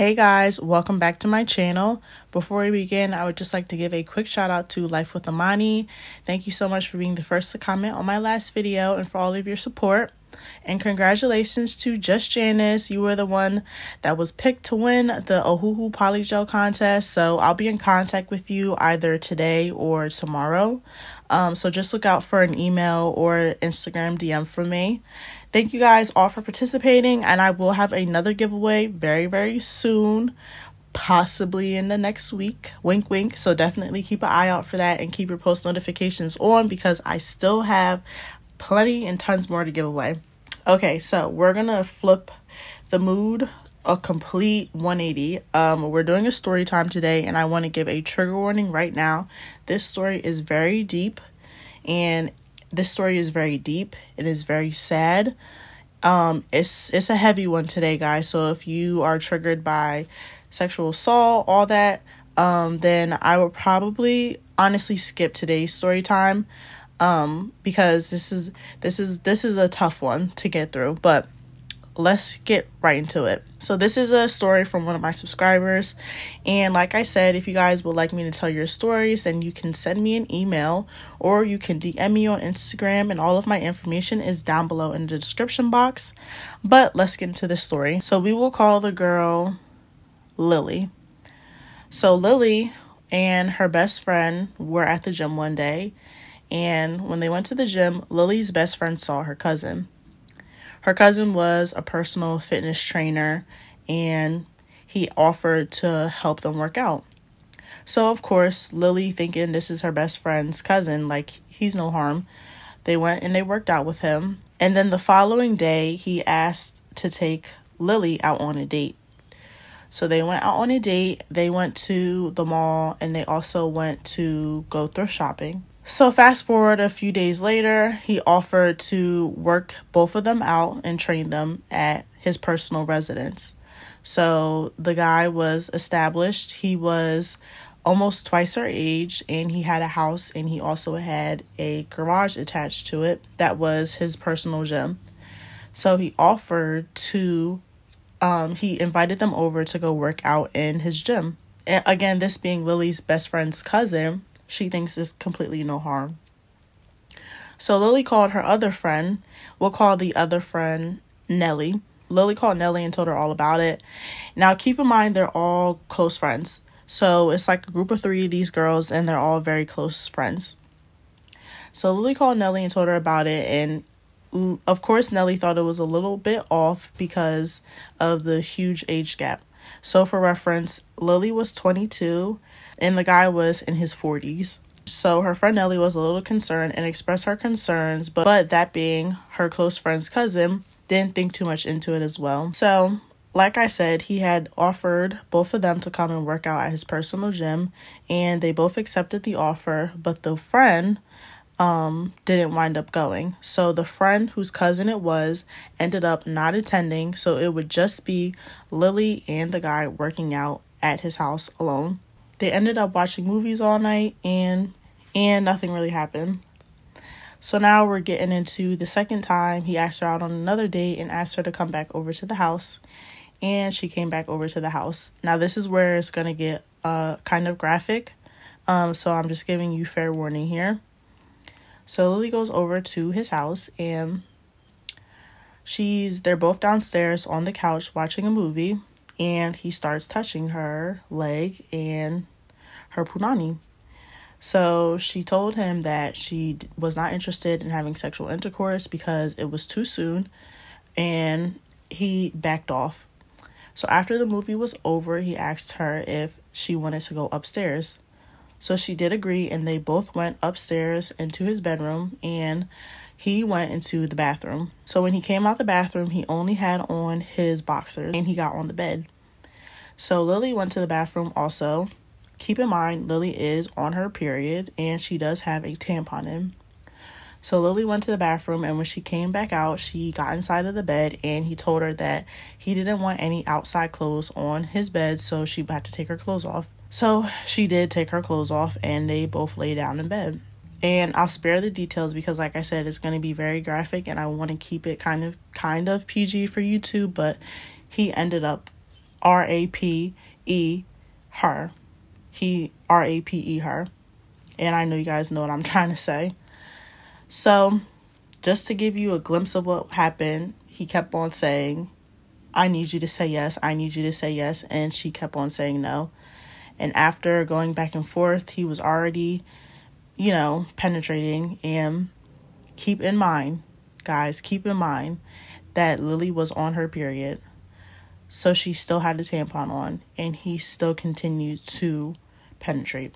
Hey guys, welcome back to my channel. Before we begin, I would just like to give a quick shout out to Life with Amani. Thank you so much for being the first to comment on my last video and for all of your support. And congratulations to Just Janice. You were the one that was picked to win the Ohuhu Polygel contest. So I'll be in contact with you either today or tomorrow. Um, so just look out for an email or Instagram DM from me. Thank you guys all for participating, and I will have another giveaway very, very soon, possibly in the next week. Wink, wink. So definitely keep an eye out for that and keep your post notifications on because I still have plenty and tons more to give away. Okay, so we're gonna flip the mood a complete 180. Um, we're doing a story time today, and I want to give a trigger warning right now. This story is very deep, and this story is very deep. It is very sad. Um, it's it's a heavy one today, guys. So if you are triggered by sexual assault, all that, um, then I would probably honestly skip today's story time. Um, because this is this is this is a tough one to get through, but let's get right into it. So, this is a story from one of my subscribers. And like I said, if you guys would like me to tell your stories, then you can send me an email or you can DM me on Instagram, and all of my information is down below in the description box. But let's get into this story. So, we will call the girl Lily. So, Lily and her best friend were at the gym one day. And when they went to the gym, Lily's best friend saw her cousin. Her cousin was a personal fitness trainer and he offered to help them work out. So, of course, Lily, thinking this is her best friend's cousin, like he's no harm, they went and they worked out with him. And then the following day, he asked to take Lily out on a date. So they went out on a date, they went to the mall, and they also went to go thrift shopping. So, fast forward a few days later, he offered to work both of them out and train them at his personal residence. So, the guy was established. He was almost twice her age, and he had a house, and he also had a garage attached to it that was his personal gym. So, he offered to, um, he invited them over to go work out in his gym. And again, this being Lily's best friend's cousin, she thinks is completely no harm. So Lily called her other friend. We'll call the other friend Nellie. Lily called Nellie and told her all about it. Now, keep in mind, they're all close friends. So it's like a group of three of these girls, and they're all very close friends. So Lily called Nellie and told her about it. And of course, Nellie thought it was a little bit off because of the huge age gap. So, for reference, Lily was 22 and the guy was in his 40s. So her friend Nellie was a little concerned and expressed her concerns, but, but that being her close friend's cousin, didn't think too much into it as well. So, like I said, he had offered both of them to come and work out at his personal gym, and they both accepted the offer, but the friend um didn't wind up going. So the friend whose cousin it was ended up not attending, so it would just be Lily and the guy working out at his house alone. They ended up watching movies all night and and nothing really happened. So now we're getting into the second time he asked her out on another date and asked her to come back over to the house. And she came back over to the house. Now this is where it's gonna get uh kind of graphic. Um, so I'm just giving you fair warning here. So Lily goes over to his house and she's they're both downstairs on the couch watching a movie and he starts touching her leg and her punani. So she told him that she was not interested in having sexual intercourse because it was too soon and he backed off. So after the movie was over, he asked her if she wanted to go upstairs. So she did agree and they both went upstairs into his bedroom and he went into the bathroom. So when he came out the bathroom, he only had on his boxers and he got on the bed. So Lily went to the bathroom also. Keep in mind, Lily is on her period and she does have a tampon in. So Lily went to the bathroom and when she came back out, she got inside of the bed and he told her that he didn't want any outside clothes on his bed, so she had to take her clothes off. So she did take her clothes off and they both lay down in bed and I'll spare the details because like I said it's going to be very graphic and I want to keep it kind of kind of PG for YouTube but he ended up R A P E her. He R A P E her. And I know you guys know what I'm trying to say. So, just to give you a glimpse of what happened, he kept on saying, I need you to say yes. I need you to say yes. And she kept on saying no. And after going back and forth, he was already, you know, penetrating. And keep in mind, guys, keep in mind that Lily was on her period. So she still had a tampon on. And he still continued to penetrate.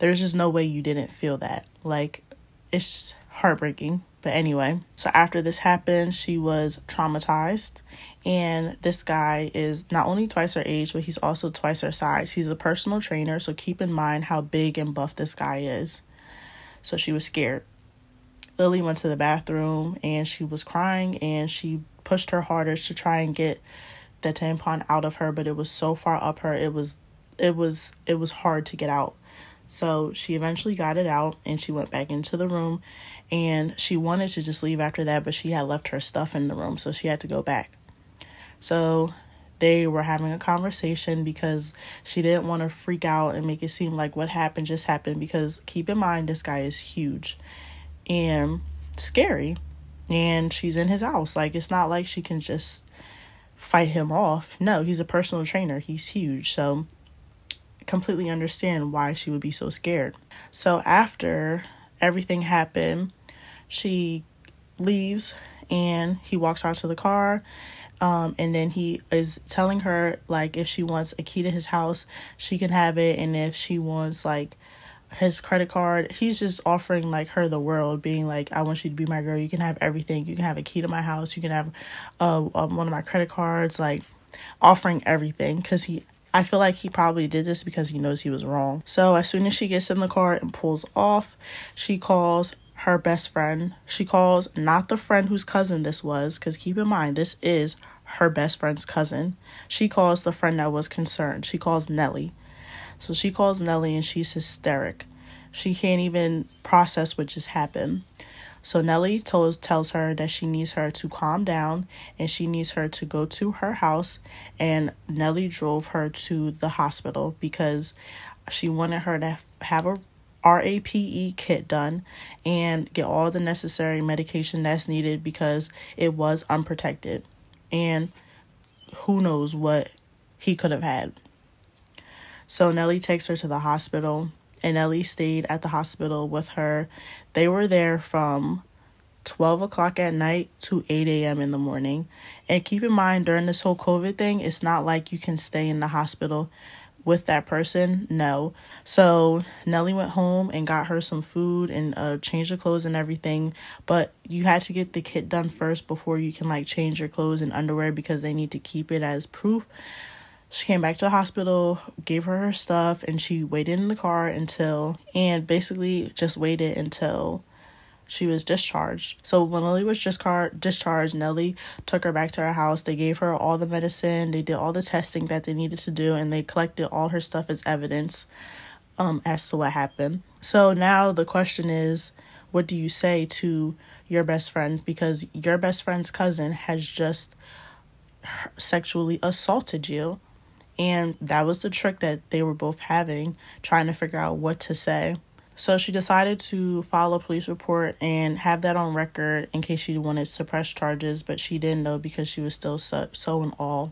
There's just no way you didn't feel that. Like, it's heartbreaking. But anyway, so after this happened, she was traumatized. And this guy is not only twice her age, but he's also twice her size. He's a personal trainer, so keep in mind how big and buff this guy is. So she was scared. Lily went to the bathroom and she was crying and she pushed her hardest to try and get the tampon out of her, but it was so far up her, it was it was it was hard to get out. So she eventually got it out and she went back into the room. And she wanted to just leave after that, but she had left her stuff in the room, so she had to go back. So they were having a conversation because she didn't want to freak out and make it seem like what happened just happened because keep in mind this guy is huge and scary and she's in his house. Like it's not like she can just fight him off. No he's a personal trainer. He's huge. So completely understand why she would be so scared. So after everything happened, she leaves and he walks out to the car. Um, and then he is telling her like if she wants a key to his house, she can have it, and if she wants like his credit card, he's just offering like her the world, being like, "I want you to be my girl. You can have everything. You can have a key to my house. You can have uh, um, one of my credit cards." Like offering everything because he I feel like he probably did this because he knows he was wrong. So as soon as she gets in the car and pulls off, she calls her best friend. She calls not the friend whose cousin this was, because keep in mind, this is her best friend's cousin. She calls the friend that was concerned. She calls Nellie. So she calls Nellie and she's hysteric. She can't even process what just happened. So Nellie tells tells her that she needs her to calm down and she needs her to go to her house and Nellie drove her to the hospital because she wanted her to have a RAPE kit done and get all the necessary medication that's needed because it was unprotected. And who knows what he could have had. So Nellie takes her to the hospital and Nellie stayed at the hospital with her. They were there from 12 o'clock at night to 8 a.m. in the morning. And keep in mind, during this whole COVID thing, it's not like you can stay in the hospital with that person. No. So Nellie went home and got her some food and uh, changed her clothes and everything. But you had to get the kit done first before you can like change your clothes and underwear because they need to keep it as proof she came back to the hospital, gave her her stuff, and she waited in the car until, and basically just waited until she was discharged. So when Lily was just car- discharged, Nellie took her back to her house. They gave her all the medicine, they did all the testing that they needed to do, and they collected all her stuff as evidence um, as to what happened. So now the question is, what do you say to your best friend? Because your best friend's cousin has just sexually assaulted you and that was the trick that they were both having, trying to figure out what to say. So she decided to file a police report and have that on record in case she wanted to press charges, but she didn't know because she was still so, so in awe.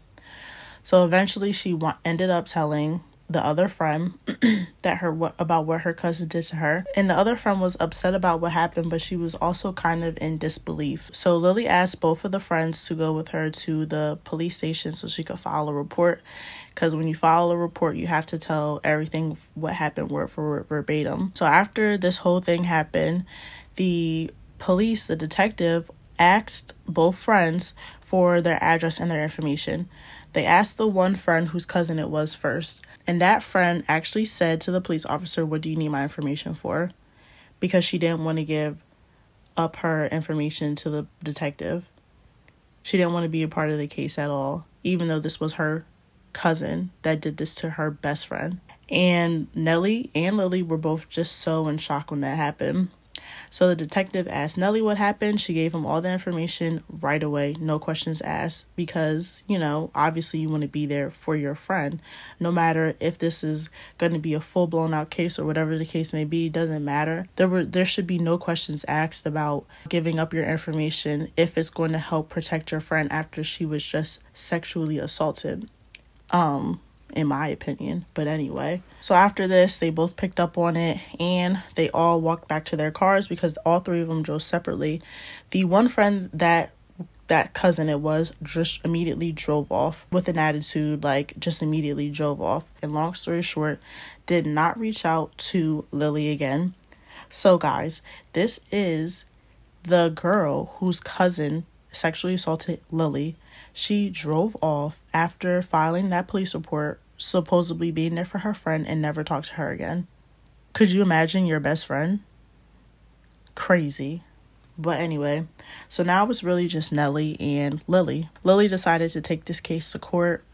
So eventually she wa- ended up telling the other friend that her what about what her cousin did to her. And the other friend was upset about what happened but she was also kind of in disbelief. So lily asked both of the friends to go with her to the police station so she could file a report. Because when you file a report you have to tell everything what happened word for word verbatim. So after this whole thing happened the police the detective asked both friends for their address and their information. They asked the one friend whose cousin it was first, and that friend actually said to the police officer, What do you need my information for? Because she didn't want to give up her information to the detective. She didn't want to be a part of the case at all, even though this was her cousin that did this to her best friend. And Nellie and Lily were both just so in shock when that happened. So the detective asked Nellie what happened. She gave him all the information right away, no questions asked, because, you know, obviously you want to be there for your friend. No matter if this is going to be a full blown out case or whatever the case may be, doesn't matter. There were there should be no questions asked about giving up your information if it's going to help protect your friend after she was just sexually assaulted. Um in my opinion. But anyway, so after this, they both picked up on it and they all walked back to their cars because all three of them drove separately. The one friend that that cousin it was just immediately drove off with an attitude like just immediately drove off and long story short did not reach out to lily again so guys this is the girl whose cousin sexually assaulted lily she drove off after filing that police report supposedly being there for her friend and never talked to her again. Could you imagine your best friend? Crazy. But anyway, so now it's really just Nellie and Lily. Lily decided to take this case to court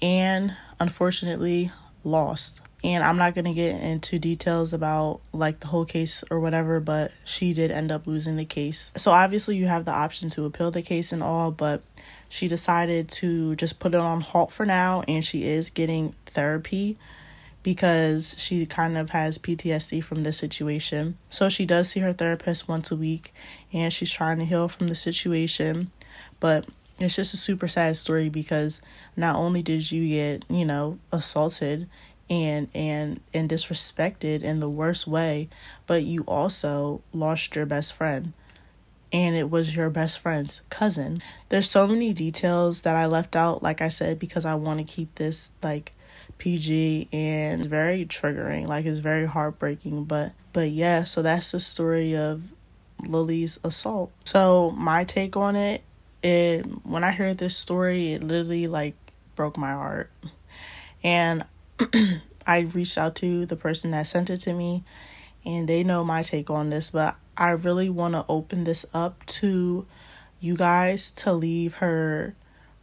and unfortunately lost. And I'm not going to get into details about like the whole case or whatever, but she did end up losing the case. So obviously you have the option to appeal the case and all, but she decided to just put it on halt for now and she is getting therapy because she kind of has PTSD from this situation. So she does see her therapist once a week and she's trying to heal from the situation. But it's just a super sad story because not only did you get, you know, assaulted and and and disrespected in the worst way, but you also lost your best friend and it was your best friend's cousin. There's so many details that I left out, like I said, because I want to keep this like PG and very triggering. Like it's very heartbreaking. But but yeah, so that's the story of Lily's assault. So my take on it, it when I heard this story, it literally like broke my heart. And I reached out to the person that sent it to me and they know my take on this, but I really want to open this up to you guys to leave her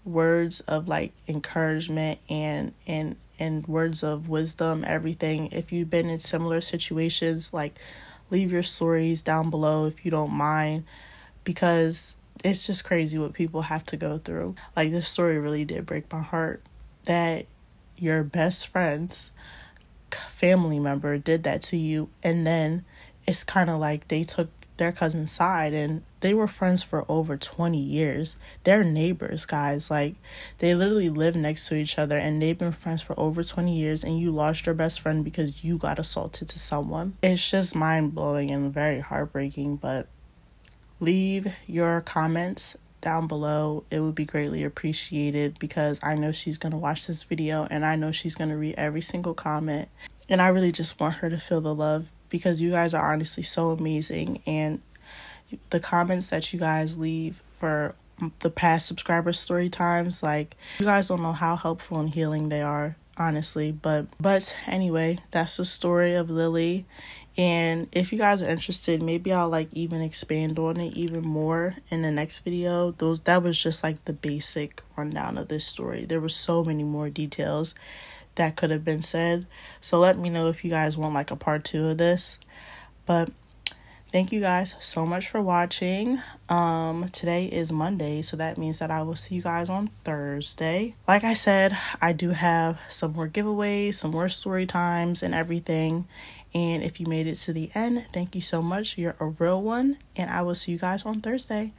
words of like encouragement and and and words of wisdom everything. If you've been in similar situations like leave your stories down below if you don't mind because it's just crazy what people have to go through. Like this story really did break my heart that your best friend's family member did that to you and then it's kind of like they took their cousin's side and they were friends for over 20 years. They're neighbors, guys. Like they literally live next to each other and they've been friends for over 20 years and you lost your best friend because you got assaulted to someone. It's just mind-blowing and very heartbreaking, but leave your comments down below. It would be greatly appreciated because I know she's going to watch this video and I know she's going to read every single comment. And I really just want her to feel the love because you guys are honestly so amazing. And the comments that you guys leave for the past subscriber story times like you guys don't know how helpful and healing they are honestly. But but anyway that's the story of lily. And if you guys are interested maybe i'll like even expand on it even more in the next video. Those that was just like the basic rundown of this story. There were so many more details that could have been said. So let me know if you guys want like a part two of this. But thank you guys so much for watching. Um today is Monday, so that means that I will see you guys on Thursday. Like I said, I do have some more giveaways, some more story times and everything. And if you made it to the end, thank you so much. You're a real one, and I will see you guys on Thursday.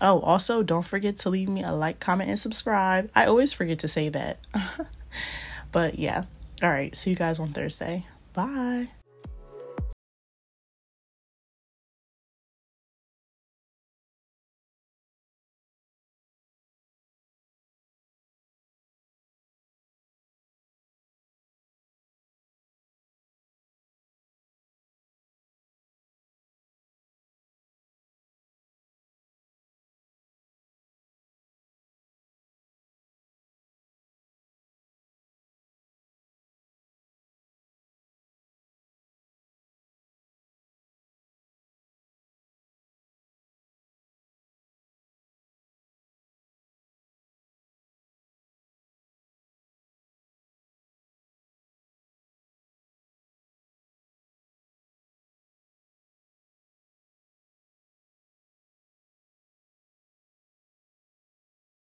Oh, also, don't forget to leave me a like, comment, and subscribe. I always forget to say that. But yeah. All right. See you guys on Thursday. Bye.